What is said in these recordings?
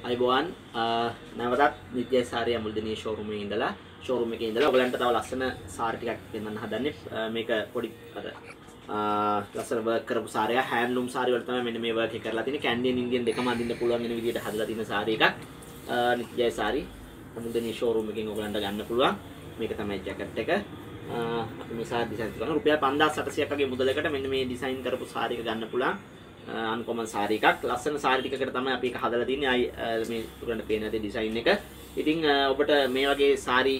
අයිබෝවන් නැවතත් නිත්‍ය සාරය මුල්දනී ෂෝරුම ඉඳලා ෂෝරුම එක ඉඳලා ඔයගලන්ට තව ලස්සන සාරි ටිකක් පෙන්වන්න හදන්නේ මේක පොඩි අර ලස්සන වර්ක් කරපු සාරය හෑන්ඩ්ලූම් සාරි වල තමයි මෙන්න මේ වර්ක් එක කරලා තියෙන්නේ. කැන්ඩියන් ඉන්දියන් දෙකම අඳින්න පුළුවන් වෙන විදිහට හදලා තියෙන සාරි එකක්. නිත්‍ය සාරි මුල්දනී ෂෝරුම එකෙන් ඔයගලන්ට ගන්න පුළුවන්. මේක තමයි ජැකට් එක. අපි මේ සාරි ඩිසයින් කරනවා රුපියල් 5700ක් වගේ මුදලකට මෙන්න මේ ඩිසයින් කරපු සාරි එක ගන්න පුළුවන්. අන්කොමන් සාරි එකක්. ලස්සන සාරි ටිකකට තමයි අපි ඒක හදලා තින්නේ. අයි මේ උරන්න පේන ඇති ඩිසයින් එක. ඉතින් ඔබට මේ වගේ සාරි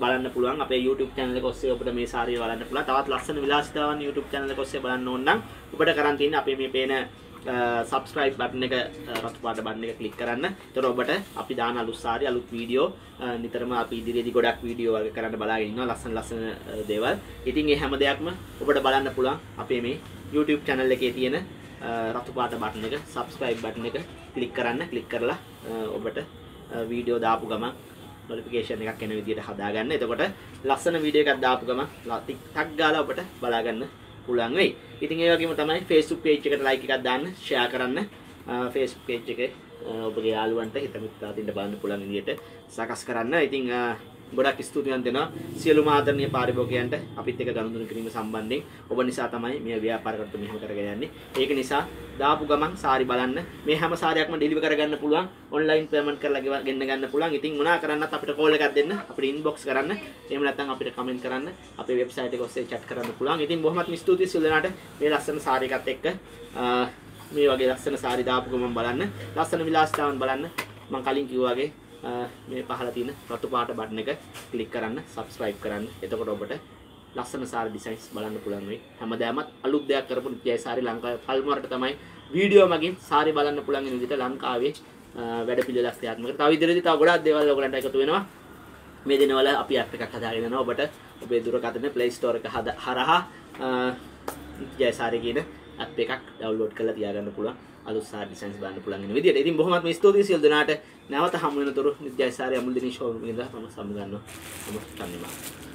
බලන්න පුළුවන්. අපේ YouTube channel එක ඔස්සේ ඔබට මේ සාරිය බලන්න පුළුවන්. තවත් ලස්සන විලාසිතාවන් YouTube channel එක ඔස්සේ බලන්න ඕන නම් ඔබට කරන් තියෙන්නේ අපේ මේ පේන සබස්ක්‍රයිබ් බටන් එක රතු පාට බටන් එක ක්ලික් කරන්න. එතකොට ඔබට අපි දාන අලුත් සාරි අලුත් වීඩියෝ නිතරම අපි ඉදිරියේදී ගොඩක් වීඩියෝ වගේ කරන්න බලාගෙන ඉන්නවා. ලස්සන ලස්සන දේවල්. ඉතින් මේ හැම දෙයක්ම ඔබට බලන්න පුළුවන් අපේ මේ YouTube channel එකේ තියෙන රතු පාට බටන් එක subscribe බටන් එක ක්ලික් කරන්න ක්ලික් කරලා ඔබට වීඩියෝ දාපු ගමන් නොටිෆිකේෂන් එකක් එන විදිහට හදාගන්න. එතකොට ලස්සන වීඩියෝ එකක් දාපු ගමන් ටක් ගාලා ඔබට බලා ගන්න පුළුවන් වෙයි. ඉතින් ඒ වගේම තමයි Facebook page එකට like එකක් දාන්න, share කරන්න. Facebook page එකේ ඔබගේ යාළුවන්ට හිත මිත්‍රාදින්ට බලන්න පුළුවන් විදිහට සකස් කරන්න. ඉතින් ගොඩක් ස්තුතිවන්ත වෙනවා සියලුම ආදරණීය පාරිභෝගිකයන්ට අපිත් එක්ක ගනුදෙනු කිරීම සම්බන්ධයෙන් ඔබ නිසා තමයි මේ ව්‍යාපාර කටයුතු මෙහෙම කරගෙන යන්නේ. ඒක නිසා දාපු ගමන් සාරි බලන්න මේ හැම සාරියක්ම ඩෙලිවර් කරගන්න පුළුවන් ඔන්ලයින් පේමන්ට් කරලා ගෙන්න ගන්න පුළුවන්. ඉතින් මොනා කරන්නත් අපිට කෝල් එකක් දෙන්න අපිට ඉන්බොක්ස් කරන්න. එහෙම නැත්නම් අපිට කමෙන්ට් කරන්න අපේ වෙබ්සයිට් එක ඔස්සේ chat කරන්න පුළුවන්. ඉතින් බොහොමත්ම ස්තුතියි සියලු දෙනාට මේ ලස්සන සාරි එකත් එක්ක මේ වගේ ලස්සන සාරි දාපු ගමන් බලන්න. ලස්සන විලාසිතාවන් බලන්න. මම කලින් කිව්වා වගේ මේ පහල තියෙන රතු පාට බටන් එක ක්ලික් කරන්න subscribe කරන්න. එතකොට ඔබට ලස්සන සාරි ඩිසයින්ස් බලන්න පුළුවන් වෙයි. හැමදාමත් අලුත් දෙයක් කරපු නිත්‍යයි සාරි ලංකාවේ පල්මරට තමයි වීඩියෝ මගින් සාරි බලන්න පුළුවන් වෙන විදිහට ලංකාවේ වැඩ පිළිවෙලක් ක්‍රියාත්මක කරනවා. තව ඉදිරියේදී තව ගොඩක් දේවල් ඔයගලන්ට එකතු වෙනවා. මේ දිනවල අපි ඇප් එකක් හදාගෙන යනවා. ඔබට ඔබේ දුරකථන Play Store එක හරහා ජයසාරි කියන ඇප් එකක් ඩවුන්ලෝඩ් කරලා තියාගන්න පුළුවන්. අලුත් සාරි ඩිසයින්ස් බලන්න පුළුවන් වෙන විදිහට. ඉතින් බොහොමත්ම ස්තුතියි සියලු දෙනාට. නැවත හමු වෙනතුරු නිත්‍යයි සාරි අමුල් දිනී ෂෝරූම් එකේ ඉඳලා මම සමු ගන්නවා. මම කන්නේමා.